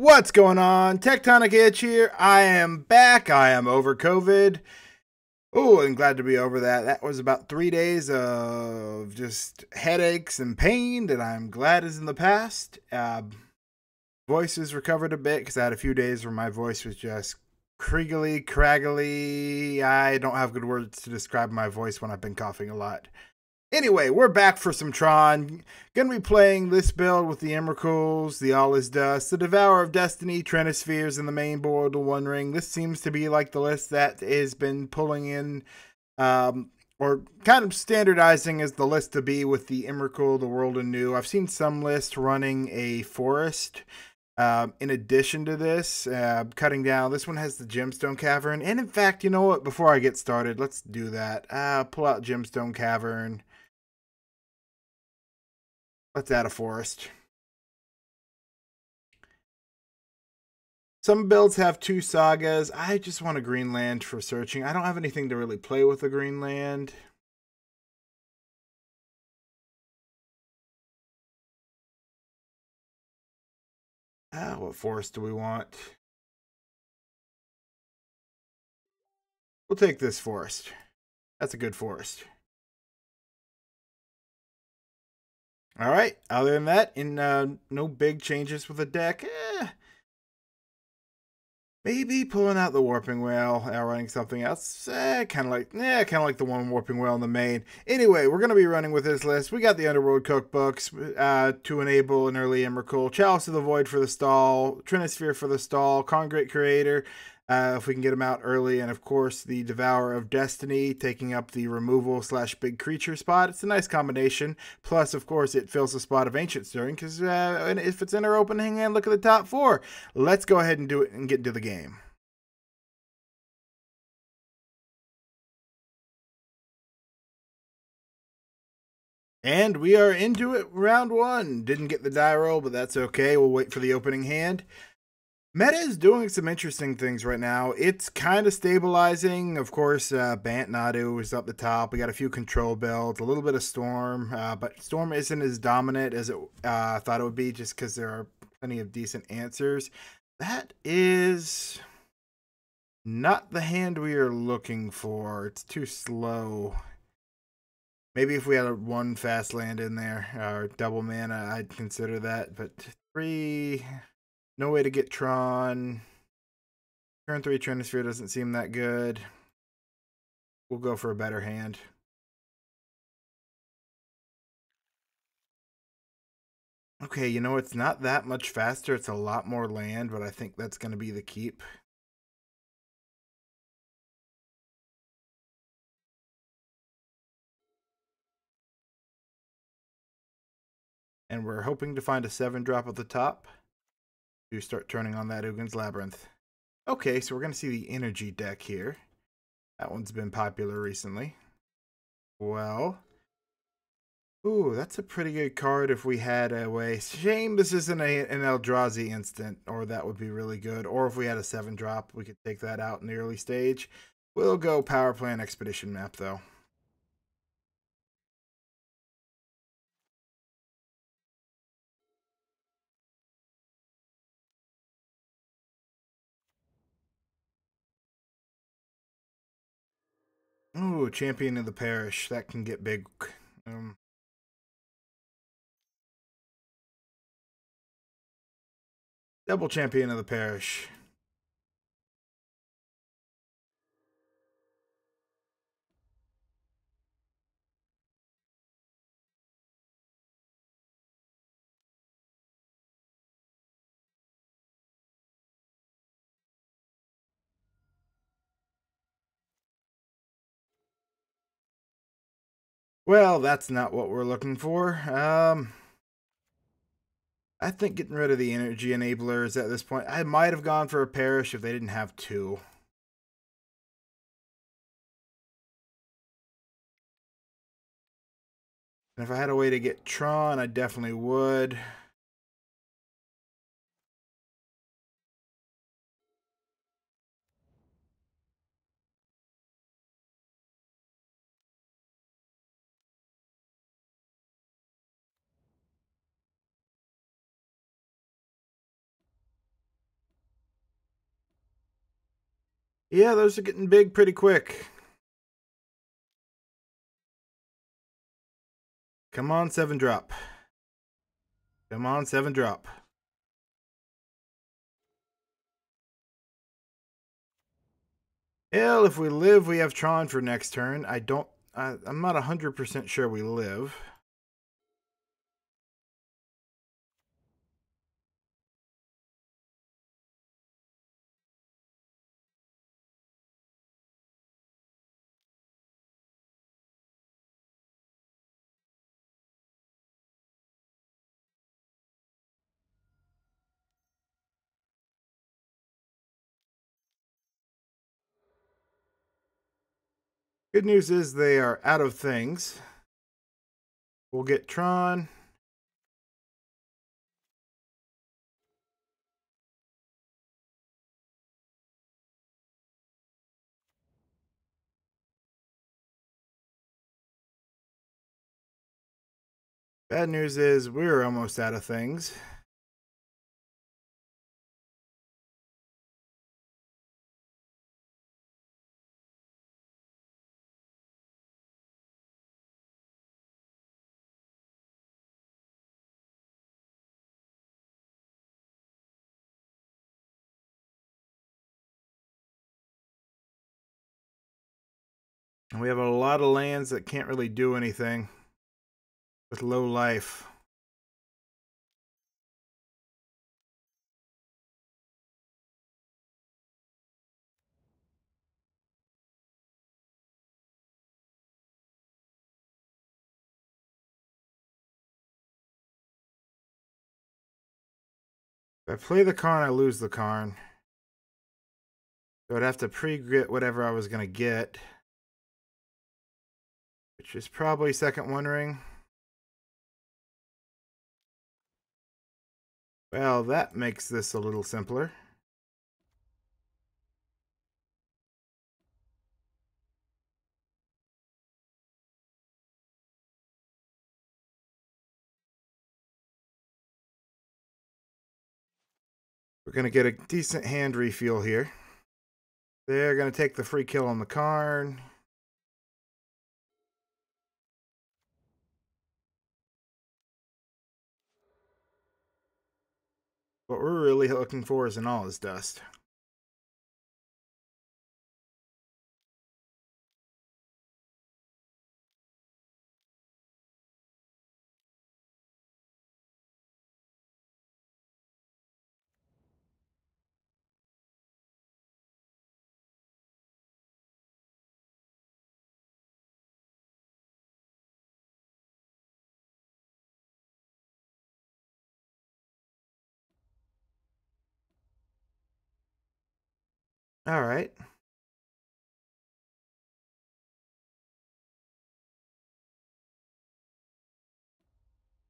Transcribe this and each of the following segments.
What's going on? Tectonic Edge here. I am back. I am over COVID. Oh, I'm glad to be over that. That was about three days of just headaches and pain that I'm glad is in the past. Uh, voice has recovered a bit because I had a few days where my voice was just creagly, craggly. I don't have good words to describe my voice when I've been coughing a lot. Anyway, we're back for some Tron. Gonna be playing this build with the Emrakuls, the All Is Dust, the Devourer of Destiny, Trinispheres, and the main board, the One Ring. This seems to be like the list that has been pulling in, um, or kind of standardizing as the list to be with the Emrakul, the World Anew. I've seen some lists running a Forest. Uh, in addition to this, uh, cutting down, this one has the Gemstone Cavern. And in fact, you know what? Before I get started, let's do that. Uh, pull out Gemstone Cavern. Let's add a forest. Some builds have two sagas. I just want a Greenland for searching. I don't have anything to really play with a Greenland. Ah, what forest do we want? We'll take this forest. That's a good forest. All right. Other than that, in uh, no big changes with the deck. Eh, maybe pulling out the warping whale, uh, running something else. Eh, kind of like, yeah, kind of like the one warping whale in the main. Anyway, we're gonna be running with this list. We got the Underworld cookbooks uh, to enable an early Emrakul, Chalice of the Void for the stall, Trinisphere for the stall, Karn the Great Creator, uh, if we can get him out early. And of course, the Devourer of Destiny taking up the removal slash big creature spot. It's a nice combination. Plus, of course, it fills the spot of Ancient Stirring because uh, if it's in our opening hand, look at the top four. Let's go ahead and do it and get into the game. And we are into it, round one. Didn't get the die roll, but that's okay. We'll wait for the opening hand. Meta is doing some interesting things right now. It's kind of stabilizing. Of course, uh, Bant Nadu is up the top. We got a few control builds, a little bit of Storm, uh, but Storm isn't as dominant as it uh, thought it would be just because there are plenty of decent answers. That is not the hand we are looking for. It's too slow. Maybe if we had a one fast land in there or double mana, I'd consider that. But three no way to get Tron. Turn 3 Trinisphere doesn't seem that good. We'll go for a better hand. Okay, you know, it's not that much faster. It's a lot more land, but I think that's going to be the keep. And we're hoping to find a 7 drop at the top to start turning on that Ugin's Labyrinth. Okay, so we're going to see the energy deck here. That one's been popular recently. Well, ooh, that's a pretty good card if we had a way. Shame this isn't a, an Eldrazi instant, or that would be really good. Or if we had a 7 drop, we could take that out in the early stage. We'll go Power Plant Expedition map, though. Ooh, champion of the parish. That can get big. Um, double champion of the parish. Well, that's not what we're looking for. Um, I think getting rid of the energy enablers at this point. I might have gone for a parish if they didn't have two. And if I had a way to get Tron, I definitely would. Yeah, those are getting big pretty quick. Come on, seven drop. Come on, seven drop. Hell, if we live, we have Tron for next turn. I don't... I, I'm not 100% sure we live. Good news is they are out of things. We'll get Tron. Bad news is we're almost out of things. Lot of lands that can't really do anything with low life. If I play the Karn, I lose the Karn. So I'd have to pre-grit whatever I was going to get. Is probably second wondering. Well, that makes this a little simpler. We're going to get a decent hand refuel here. They're going to take the free kill on the Karn. What we're really looking for is an all is dust. All right.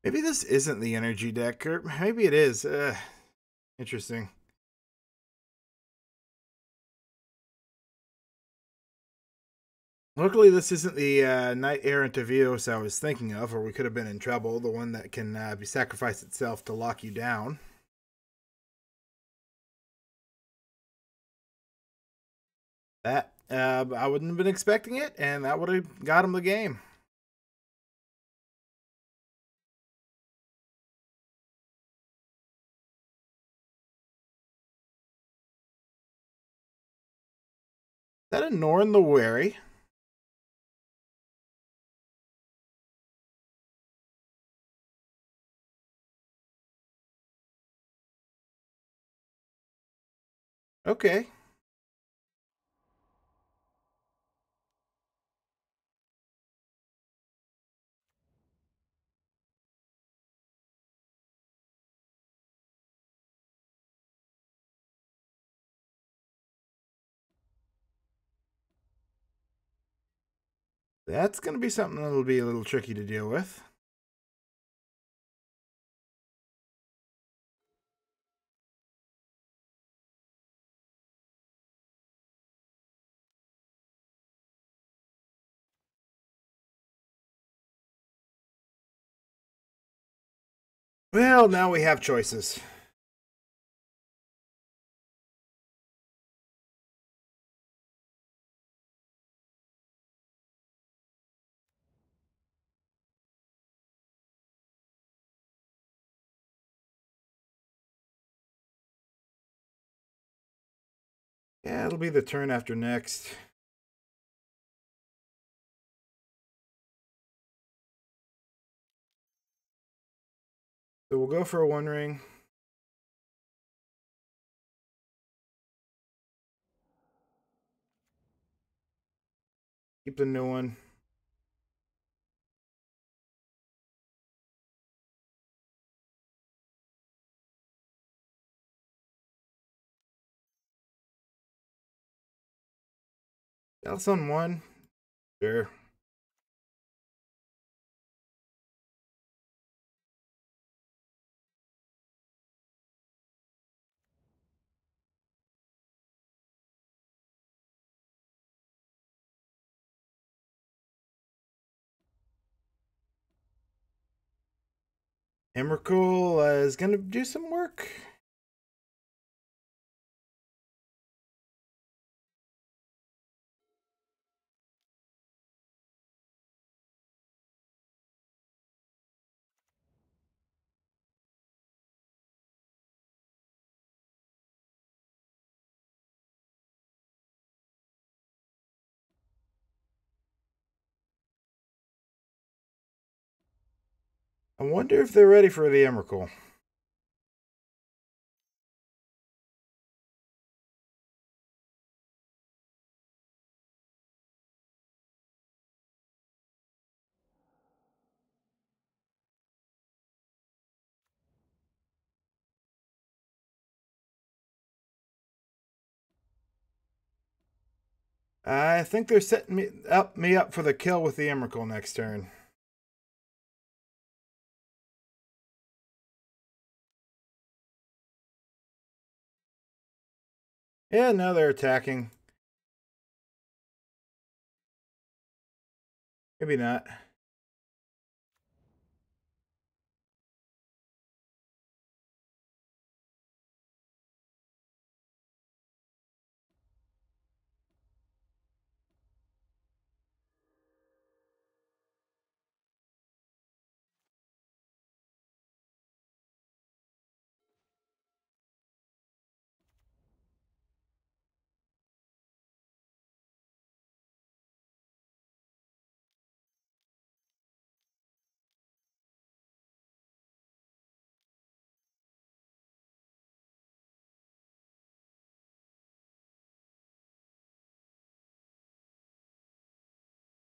Maybe this isn't the energy deck, or maybe it is. Uh, interesting. Luckily, this isn't the uh, Knight Errant of Eos I was thinking of, or we could have been in trouble. The one that can uh, be sacrificed itself to lock you down. That uh, I wouldn't have been expecting it, and that would have got him the game. Is that a Norn the Wary? Okay. That's going to be something that'll be a little tricky to deal with. Well, now we have choices. Yeah, it'll be the turn after next. So we'll go for a one ring. Keep the new one. That's on one. Sure. Emrakul is going to do some work. I wonder if they're ready for the Emrakul. I think they're setting me up me up for the kill with the Emrakul next turn. Yeah, now they're attacking. Maybe not.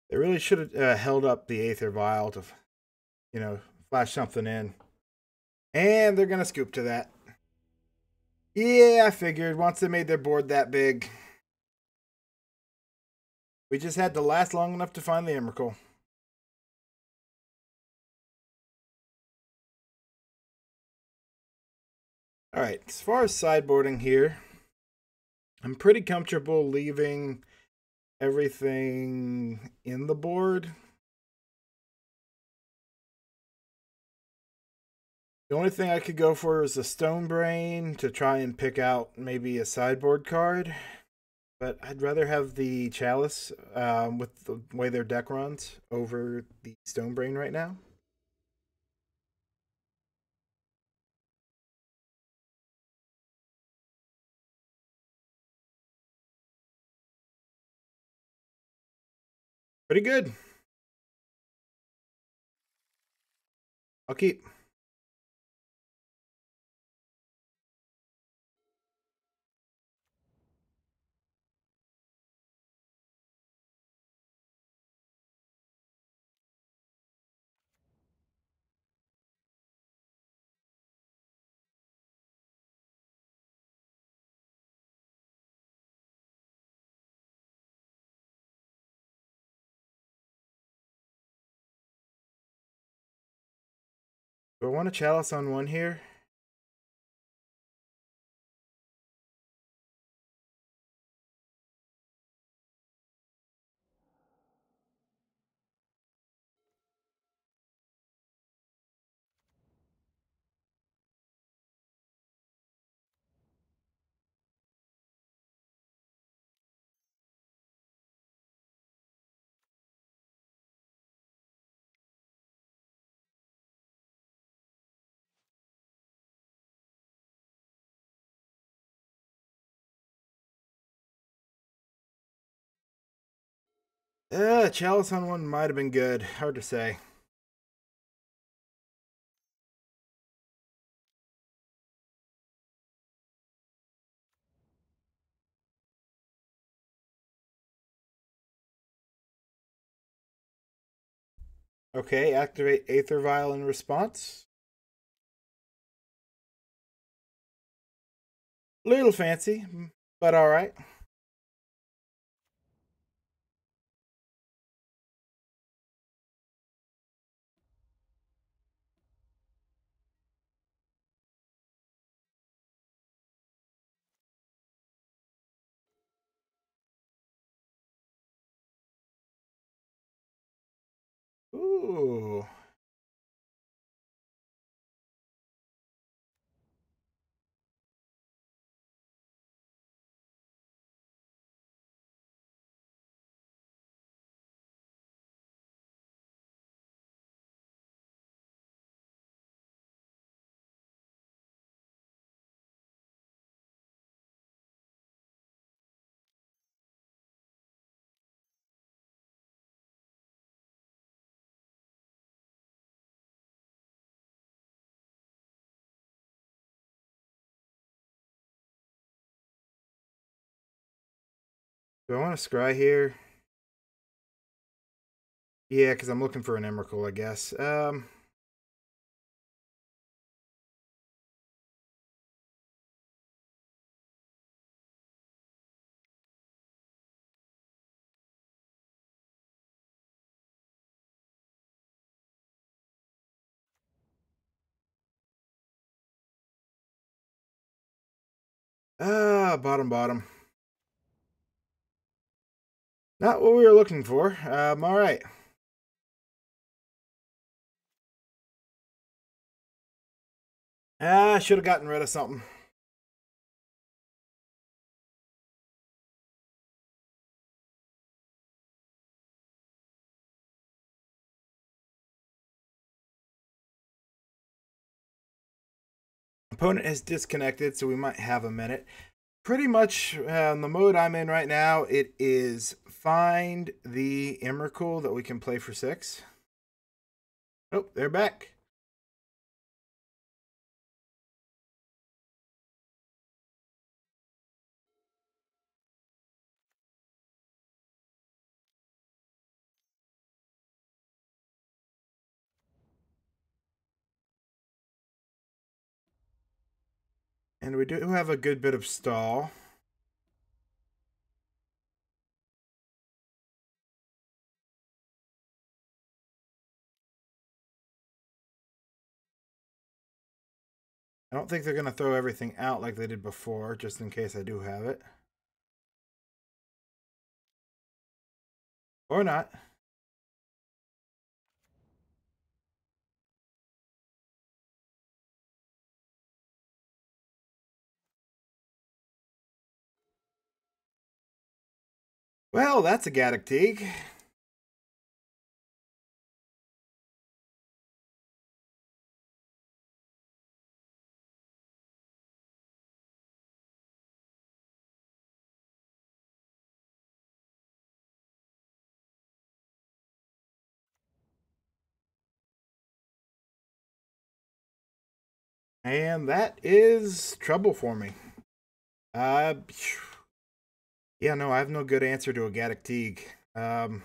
They really should have uh, held up the Aether Vial to, you know, flash something in. And they're going to scoop to that. Yeah, I figured once they made their board that big. We just had to last long enough to find the Emrakul. Alright, as far as sideboarding here, I'm pretty comfortable leaving everything in the board. The only thing I could go for is a Stone Brain to try and pick out maybe a sideboard card. But I'd rather have the Chalice um, with the way their deck runs over the Stone Brain right now. Pretty good. I'll keep. I want a chalice on one here? Uh, Chalice on one might have been good. Hard to say. Okay, activate Aether Vial in response. Little fancy, but alright. Do I want to scry here? Yeah, because I'm looking for an Emrakul, I guess. Um, Ah, bottom, bottom. Not what we were looking for. Um, all right. Ah, should have gotten rid of something. Opponent has disconnected, so we might have a minute pretty much uh, the mode I'm in right now, it is find the Emrakul that we can play for six. Oh, they're back. And we do have a good bit of stall. I don't think they're going to throw everything out like they did before, just in case I do have it. Or not. Well, that's a Gaddock Teeg. And that is trouble for me. Uh, yeah, no, I have no good answer to a Gaddock Teeg. Um,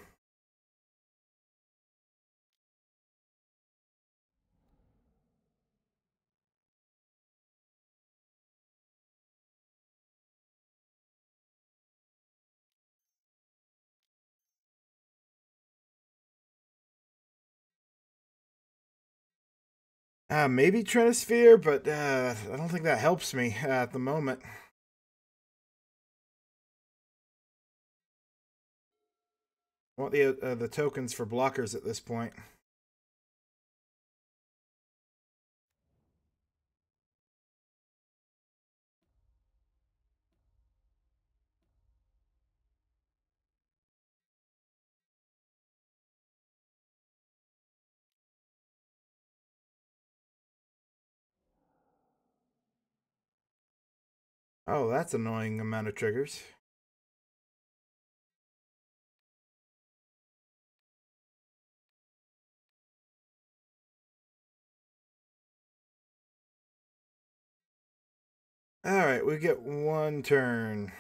Uh, maybe Trinisphere, but uh, I don't think that helps me uh, at the moment. I want the uh, the tokens for blockers at this point. Oh, that's annoying amount of triggers. All right, we get one turn.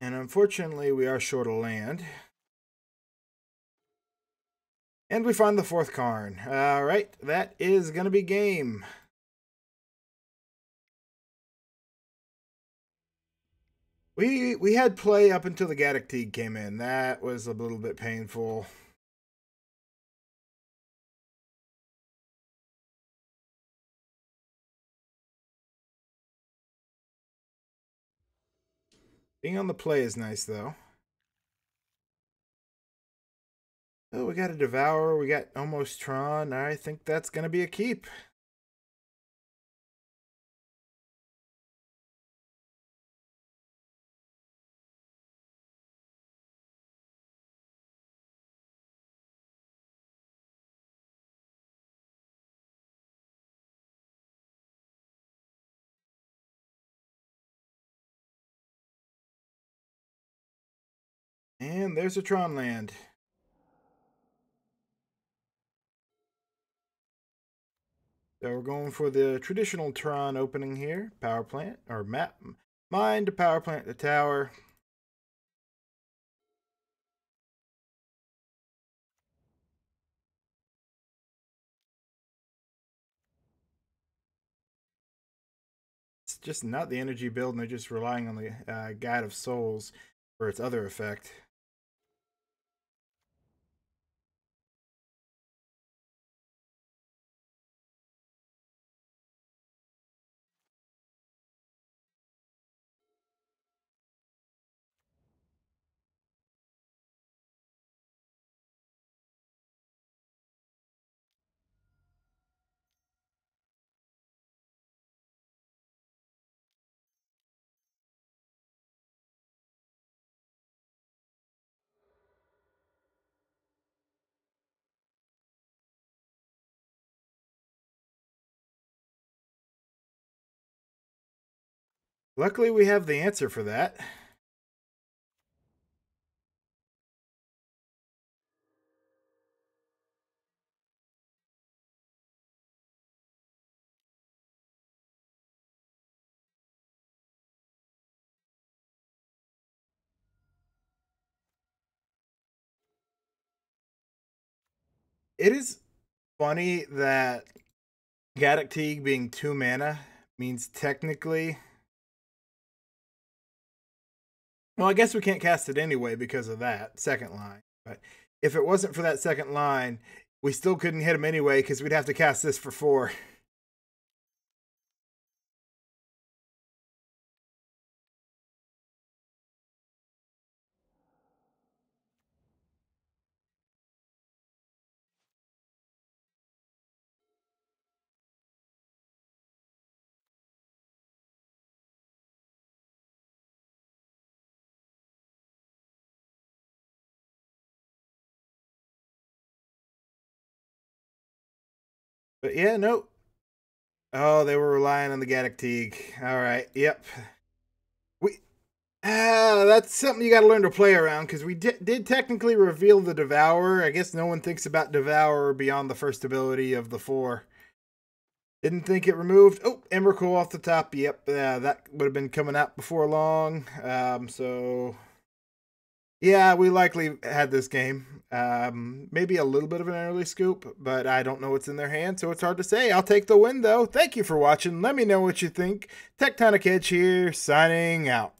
And unfortunately, we are short of land. And we find the fourth Karn. All right, that is going to be game. We we had play up until the Gaddock Teeg came in. That was a little bit painful. Being on the play is nice, though. Oh, we got a Devour. We got almost Tron. I think that's going to be a keep. And there's a Tron land. So we're going for the traditional Tron opening here. Power plant, or map, mine to power plant the tower. It's just not the energy build, and they're just relying on the uh, Guide of Souls for its other effect. Luckily, we have the answer for that. It is funny that Gaddock Teeg being two mana means technically Well, I guess we can't cast it anyway because of that second line. But if it wasn't for that second line, we still couldn't hit him anyway because we'd have to cast this for four. But yeah, no. Oh, they were relying on the Gaddock Teeg. All right. Yep. We. Ah, that's something you got to learn to play around because we did, did technically reveal the Devourer. I guess no one thinks about Devourer beyond the first ability of the four. Didn't think it removed. Oh, Emrakul off the top. Yep, yeah, that would have been coming out before long. Um, so yeah, we likely had this game. Um, maybe a little bit of an early scoop, but I don't know what's in their hand, so it's hard to say. I'll take the win, though. Thank you for watching. Let me know what you think. Tectonic Edge here, signing out.